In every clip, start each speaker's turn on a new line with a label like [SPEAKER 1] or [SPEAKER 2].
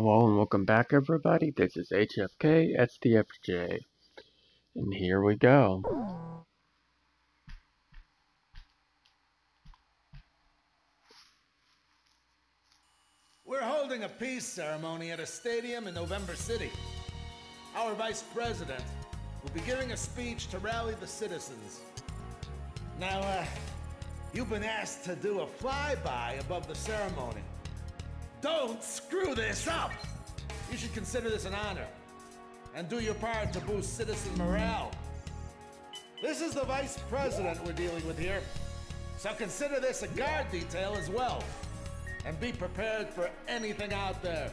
[SPEAKER 1] Hello and welcome back everybody, this is HFKSDFJ, and here we go.
[SPEAKER 2] We're holding a peace ceremony at a stadium in November City. Our vice president will be giving a speech to rally the citizens. Now, uh, you've been asked to do a flyby above the ceremony. Don't screw this up! You should consider this an honor and do your part to boost citizen morale. This is the vice president we're dealing with here, so consider this a guard detail as well. And be prepared for anything out there.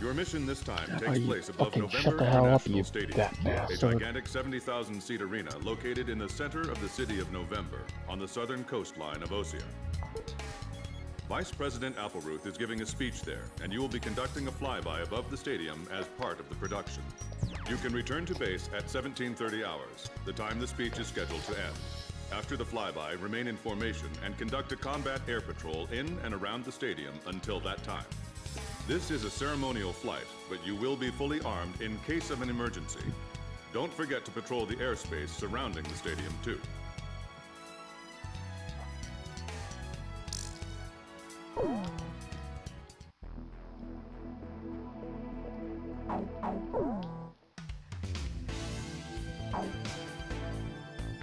[SPEAKER 3] Your mission this time
[SPEAKER 1] Are
[SPEAKER 3] takes
[SPEAKER 1] you
[SPEAKER 3] place above
[SPEAKER 1] fucking
[SPEAKER 3] November
[SPEAKER 1] shut the hell up,
[SPEAKER 3] International
[SPEAKER 1] you
[SPEAKER 3] Stadium, a gigantic 70,000-seat arena located in the center of the city of November on the southern coastline of Osea. Vice President Appelrouth is giving a speech there, and you will be conducting a flyby above the stadium as part of the production. You can return to base at 1730 hours, the time the speech is scheduled to end. After the flyby, remain in formation and conduct a combat air patrol in and around the stadium until that time. This is a ceremonial flight, but you will be fully armed in case of an emergency. Don't forget to patrol the airspace surrounding the stadium, too.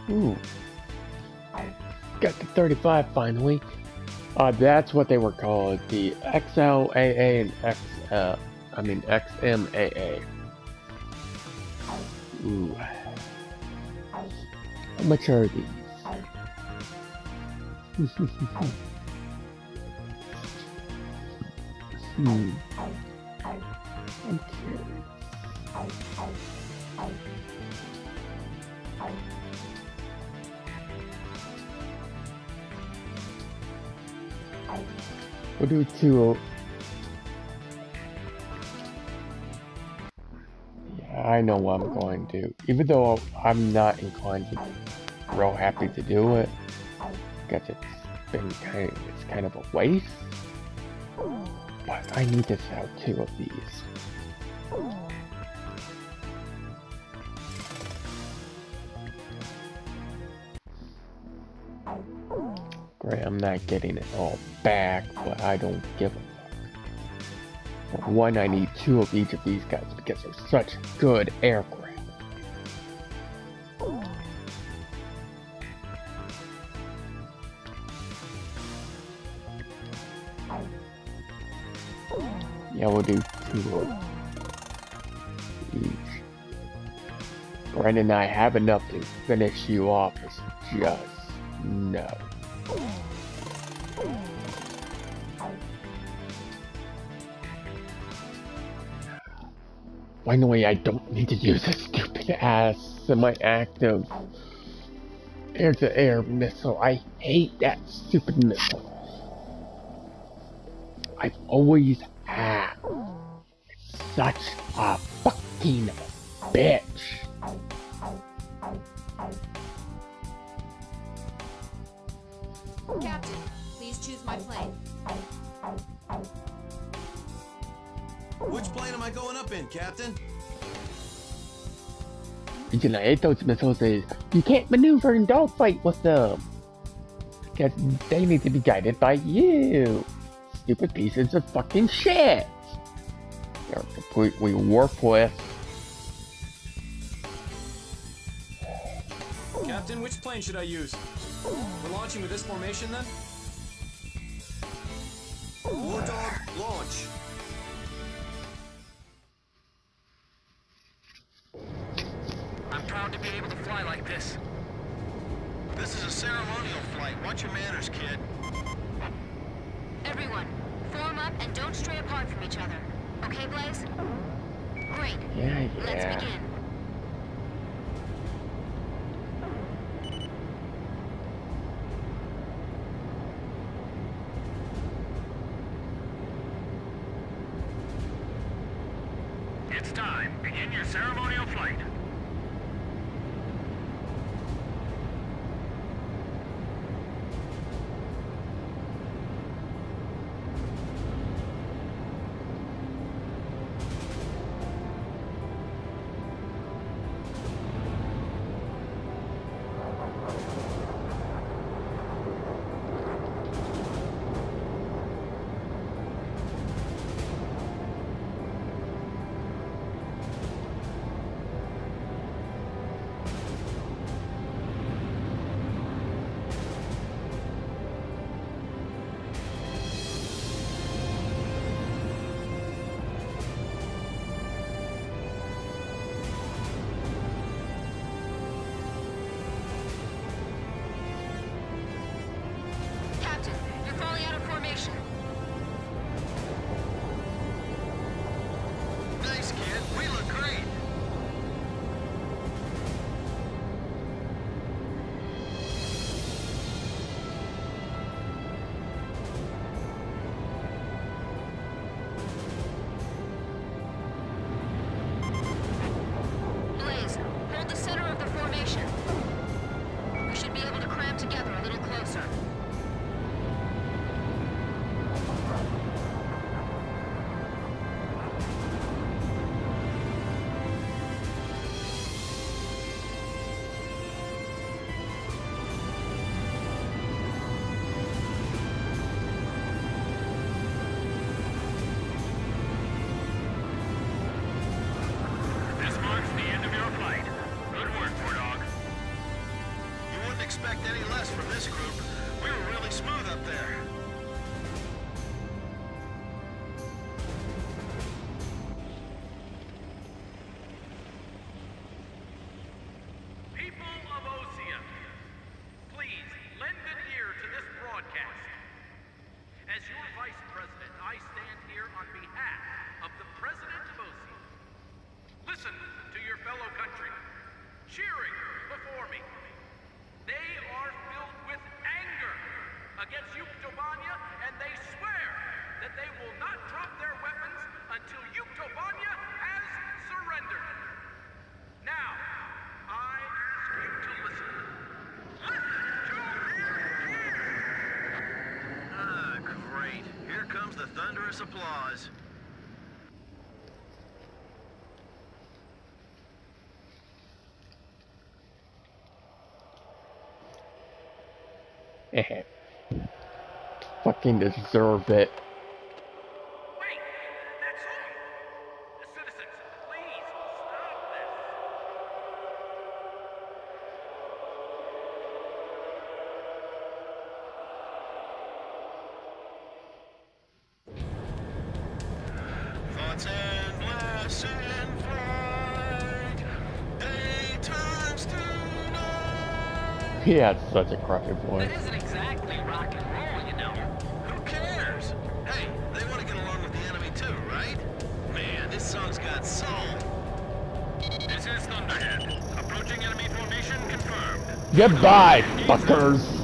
[SPEAKER 1] Ooh. Got the 35 finally. Uh, that's what they were called, the XLAA and XL, I mean XMAA. Ooh. How much are these? hmm. We'll do two. Yeah, I know what I'm going to. Even though I'm not inclined to real happy to do it, because it's been kind of, it's kind of a waste. But I need to sell two of these. Great, I'm not getting it all back, but I don't give a fuck. One, I need two of each of these guys because they're such good aircraft. Yeah, we'll do two of each. Brandon and I have enough to finish you off. It's just no. Finally, I don't need to use a stupid ass semi-active air-to-air missile. I hate that stupid missile. I've always had. Such a fucking bitch.
[SPEAKER 4] My plane.
[SPEAKER 5] Which plane am I going up in, Captain?
[SPEAKER 1] The reason I those missiles is you can't maneuver in dogfight with them. Because they need to be guided by you. Stupid pieces of fucking shit. They're completely worthless.
[SPEAKER 5] Captain, which plane should I use? We're launching with this formation then? Launch.
[SPEAKER 4] Begin
[SPEAKER 6] your ceremonial flight. cheering before me. They are filled with anger against Yuktobania, and they swear that they will not drop their weapons until Yuktobania has surrendered. Now, I ask you to listen. Listen to their!
[SPEAKER 5] Ah, great. Here comes the thunderous applause.
[SPEAKER 4] Eh. fucking deserve it. He had such a crappy boy.
[SPEAKER 7] It isn't exactly rock and roll, you know.
[SPEAKER 5] Who cares? Hey, they want to get along with the enemy too, right? Man, this song's got soul.
[SPEAKER 6] This is Thunderhead. Approaching enemy formation confirmed.
[SPEAKER 4] Goodbye, fuckers.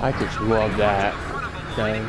[SPEAKER 1] I
[SPEAKER 4] just love that thing.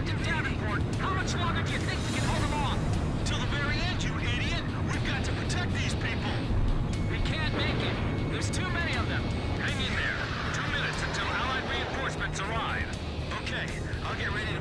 [SPEAKER 7] Captain Davenport, how much longer do you think we can hold them off?
[SPEAKER 5] Till the very end, you idiot! We've got to protect these people!
[SPEAKER 7] We can't make it. There's too many of them.
[SPEAKER 6] Hang in there. Two minutes until Allied reinforcements arrive.
[SPEAKER 5] Okay, I'll get ready to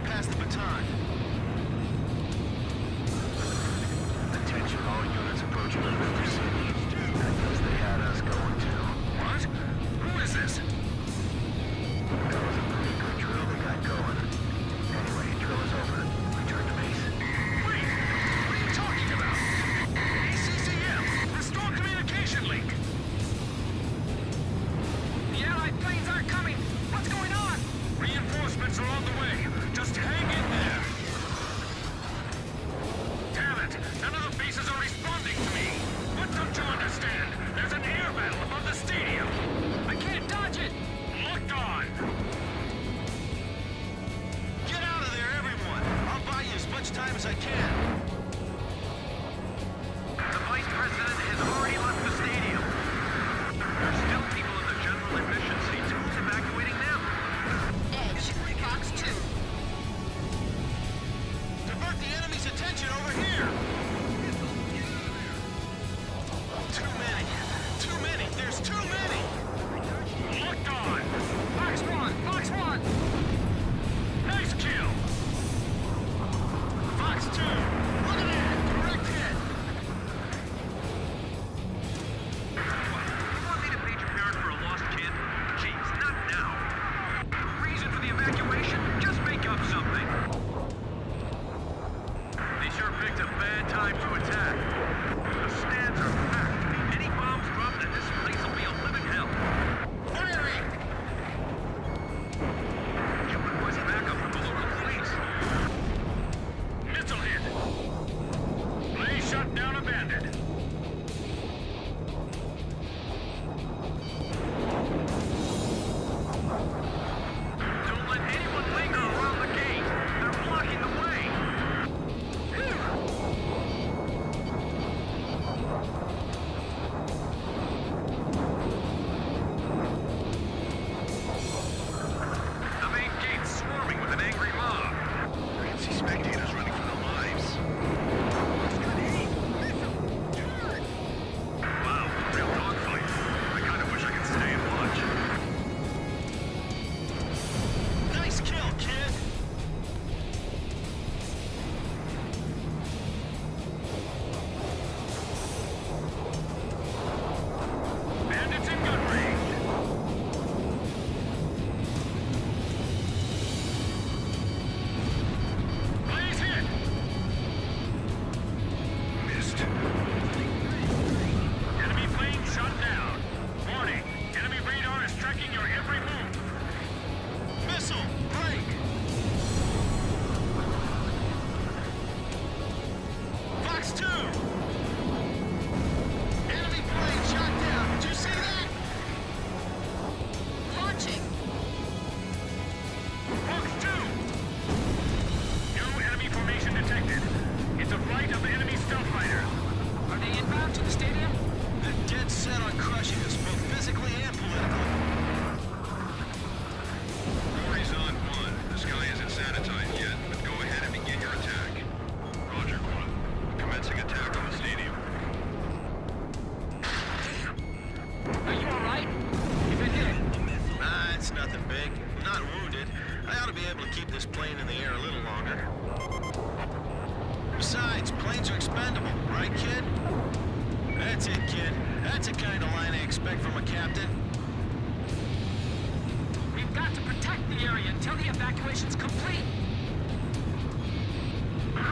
[SPEAKER 5] Besides, planes are expendable, right, kid? That's it, kid. That's the kind of line I expect from a captain.
[SPEAKER 7] We've got to protect the area until the evacuation's complete.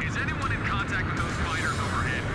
[SPEAKER 6] Is anyone in contact with those fighters overhead?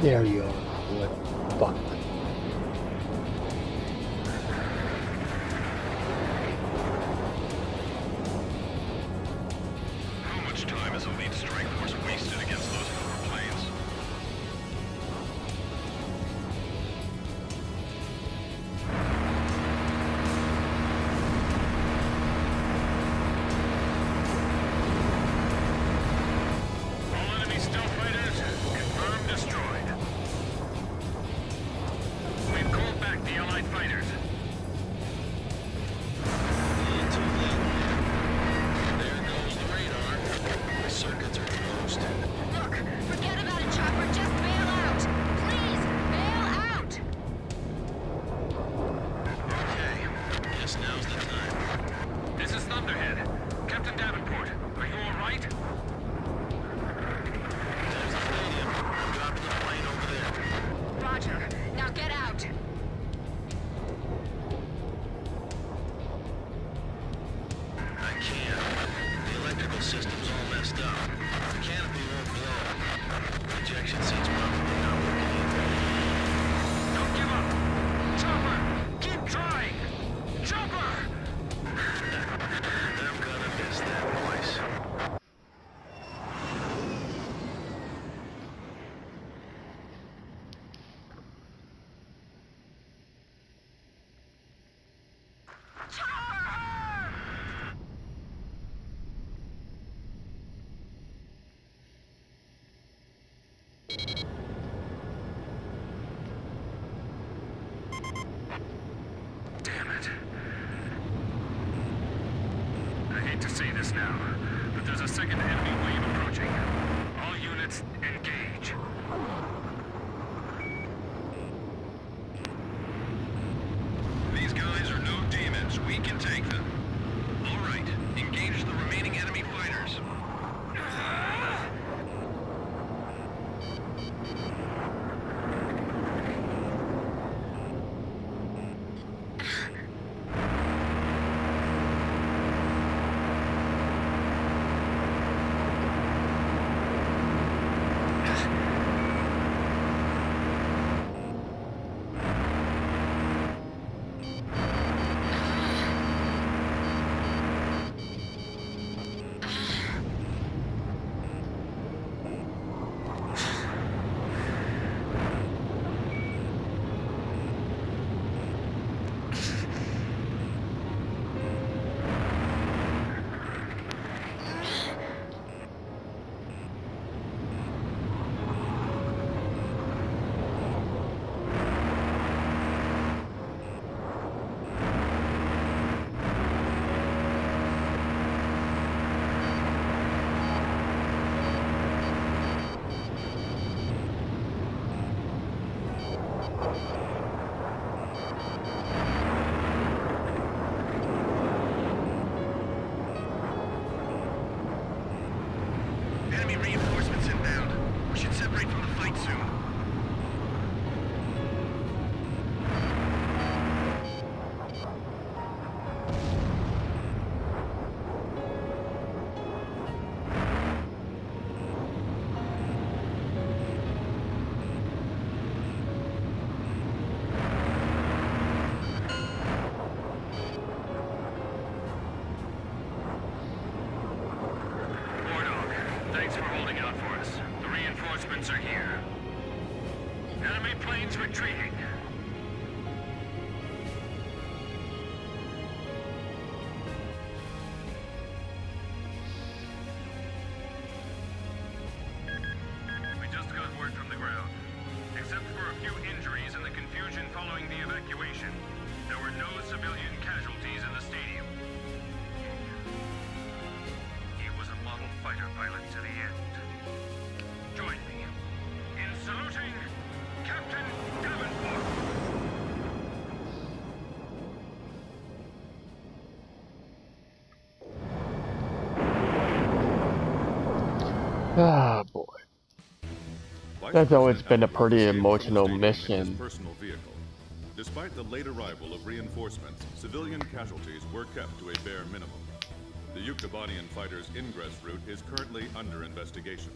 [SPEAKER 1] There
[SPEAKER 5] you are. What fuck?
[SPEAKER 4] Now,
[SPEAKER 3] you
[SPEAKER 1] That's always been a pretty emotional mission.
[SPEAKER 3] Despite the late arrival of reinforcements, civilian casualties were kept to a bare minimum. The Yuktobanian fighters' ingress route is currently under investigation.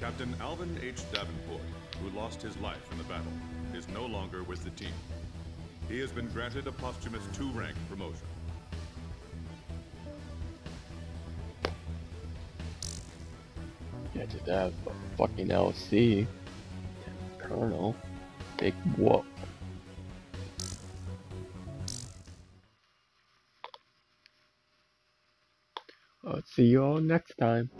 [SPEAKER 3] Captain Alvin H. Davenport, who lost his life in the battle, is no longer with the team. He has been granted a posthumous two-rank promotion.
[SPEAKER 1] Yeah, just have a fucking LC. Colonel. Big whoop. I'll see you all next time.